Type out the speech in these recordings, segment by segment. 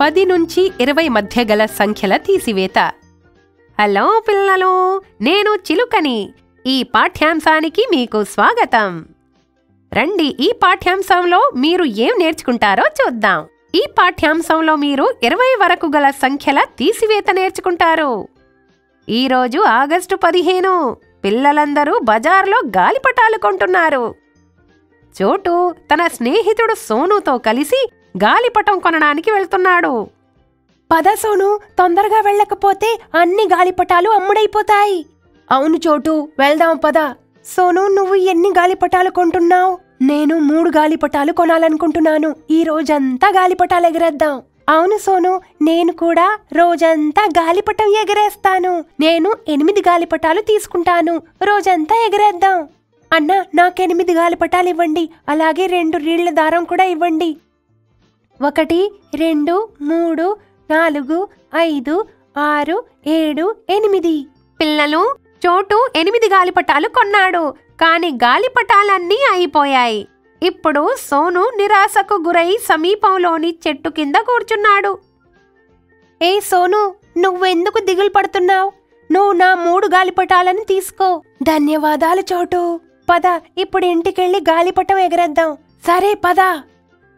పది నుంచి ఇరవై మధ్య గల సంఖ్యల తీసివేత. హలో పిల్లలు నేను చిలుకని. ఈ పాఠ్యాంశానికి మీకు స్వాగతం. రండి ఈ పాఠ్యాంశంలో మీరు ఏం నేర్చుకుంటారో చూద్దాం. ఈ పాఠ్యాంశంలో మీరు ఇరవై వరకు గల సంఖ్యల తీసివేత నేర్చుకుంటారు. ఈరోజు ఆగస్టు పదిహేను పిల్లలందరూ బజార్లో గాలిపటాలు కొంటున్నారు. చోటు తన స్నేహితుడు సోనుతో కలిసి గాలిపటం కొనడానికి వెళ్తున్నాడు. పద సోను తొందరగా వెళ్ళకపోతే అన్ని గాలిపటాలు అమ్ముడైపోతాయి. అవును చోటు వెళ్దాం పద. సోను నువ్వు ఎన్ని గాలిపటాలు కొంటున్నావు? నేను మూడు గాలిపటాలు కొనాలనుకుంటున్నాను. ఈ రోజంతా గాలిపటాలు ఎగరేద్దాం. అవును సోను నేను కూడా రోజంతా గాలిపటం ఎగరేస్తాను. నేను ఎనిమిది గాలిపటాలు తీసుకుంటాను. రోజంతా ఎగరేద్దాం. అన్నా నాకెనిమిది గాలిపటాలు ఇవ్వండి అలాగే రెండు రీళ్ళ దారం కూడా ఇవ్వండి. ఒకటి రెండు మూడు నాలుగు ఐదు ఆరు ఏడు ఎనిమిది. పిల్లలు చోటు ఎనిమిది గాలిపటాలు కొన్నాడు. కాని గాలిపటాలన్నీ అయిపోయాయి ఇప్పుడు సోను నిరాశకు గురై సమీపంలోని చెట్టు కింద కూర్చున్నాడు. ఏ సోను నువ్వెందుకు దిగులు పడుతున్నావు? నువ్వు నా మూడు గాలిపటాలను తీసుకో. ధన్యవాదాలు చోటు. పద ఇప్పుడు ఇంటికెళ్ళి గాలిపటం ఎగరేద్దాం. సరే పద.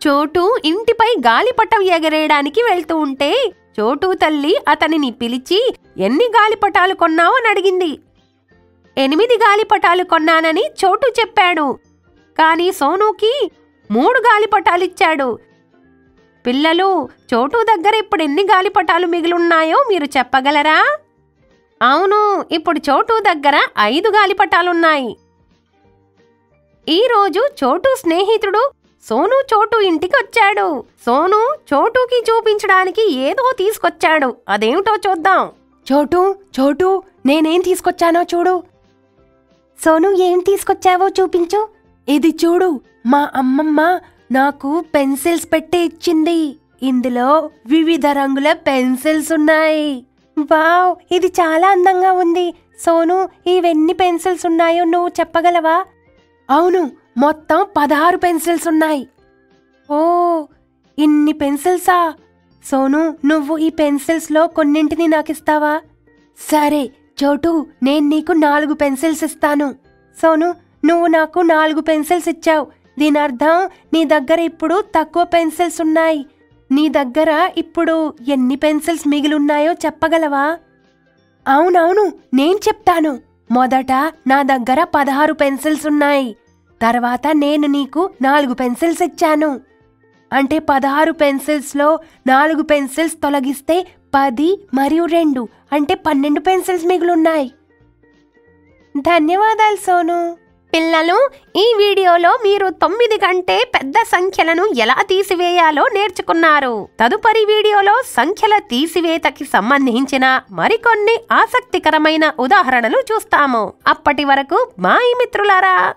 చోటు ఇంటిపై గాలిపటం ఎగరేయడానికి వెళ్తూ ఉంటే చోటు తల్లి అతనిని పిలిచి ఎన్ని గాలిపటాలు కొన్నావు? అని అడిగింది. ఎనిమిది గాలిపటాలు కొన్నానని చోటు చెప్పాడు. కాని సోనూకి మూడు గాలిపటాలిచ్చాడు పిల్లలు చోటు దగ్గర ఇప్పుడు ఎన్ని గాలిపటాలు మిగిలున్నాయో మీరు చెప్పగలరా? అవును ఇప్పుడు చోటు దగ్గర ఐదు గాలిపటాలున్నాయి ఈరోజు చోటు స్నేహితుడు సోను చోటు ఇంటికి వచ్చాడు సోను చోటుకి చూపించడానికి ఏదో తీసుకొచ్చాడు. అదేమిటో చూద్దాం. చోటు చోటు నేనేం తీసుకొచ్చానో చూడు. సోను ఏం తీసుకొచ్చావో చూపించు. ఇది చూడు మా అమ్మమ్మ నాకు పెన్సిల్స్ పెట్టి ఇచ్చింది. ఇందులో వివిధ రంగుల పెన్సిల్స్ ఉన్నాయి. వావ్ ఇది చాలా అందంగా ఉంది. సోను ఇవెన్ని పెన్సిల్స్ ఉన్నాయో నువ్వు చెప్పగలవా? అవును మొత్తం పదహారు పెన్సిల్స్ ఉన్నాయి. ఓ ఇన్ని పెన్సిల్సా? సోను నువ్వు ఈ పెన్సిల్స్లో కొన్నింటిని నాకిస్తావా? సరే చోటు నేను నీకు నాలుగు పెన్సిల్స్ ఇస్తాను. సోను నువ్వు నాకు నాలుగు పెన్సిల్స్ ఇచ్చావు. దీని అర్థం నీ దగ్గర ఇప్పుడు తక్కువ పెన్సిల్స్ ఉన్నాయి. నీ దగ్గర ఇప్పుడు ఎన్ని పెన్సిల్స్ మిగిలున్నాయో చెప్పగలవా? అవునవును నేను చెప్తాను. మొదట నా దగ్గర పదహారు పెన్సిల్స్ ఉన్నాయి. తర్వాత నేను నీకు నాలుగు పెన్సిల్స్ ఇచ్చాను. అంటే పదహారు పెన్సిల్స్లో నాలుగు పెన్సిల్స్ తొలగిస్తే పది మరియు రెండు అంటే పన్నెండు పెన్సిల్స్ మిగులున్నాయి. ధన్యవాదాలు సోను. పిల్లలు ఈ వీడియోలో మీరు తొమ్మిది కంటే పెద్ద సంఖ్యలను ఎలా తీసివేయాలో నేర్చుకున్నారు. తదుపరి వీడియోలో సంఖ్యల తీసివేతకి సంబంధించిన మరికొన్ని ఆసక్తికరమైన ఉదాహరణలు చూస్తాము. అప్పటి వరకు మాయి మిత్రులారా!